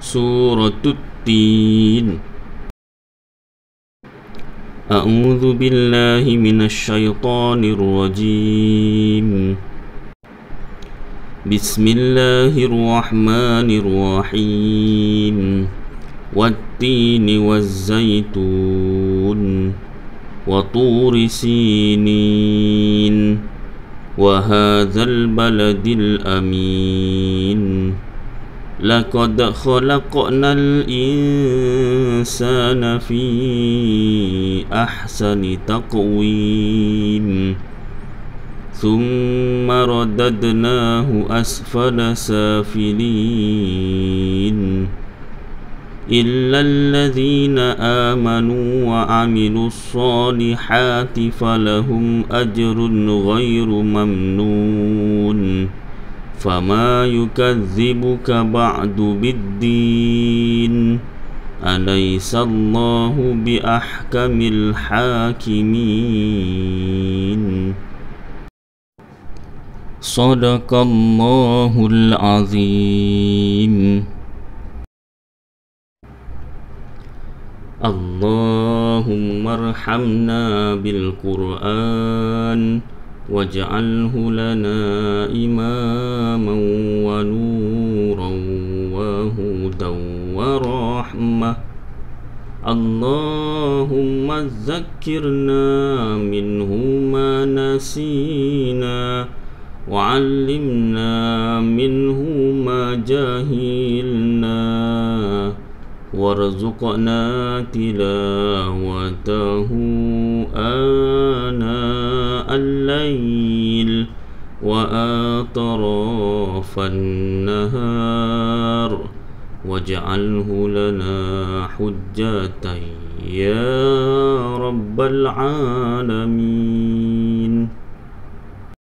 سورة التين. أعوذ بالله من الشيطان الرجيم. بسم الله الرحمن الرحيم. والتين والزيتون وطور سينين. وهذا البلد الأمين. لقد خلقنا الإنسان في أحسن تقويم. ثم رددناه أسفل سافلين. إلا الذين آمنوا وعملوا الصالحات فلهم أجر غير ممنون. فما يكذبك بعد بالدين أليس الله بأحكم الحاكمين؟ صدق الله العظيم. اللهم ارحمنا بالقرآن واجعله لنا إماما. وهدى ورحمة اللهم ذكرنا منه ما نسينا وعلمنا منه ما جهلنا وارزقنا تلاوته آناء الليل وآطراف النهار. واجعله لنا حجة يا رب العالمين.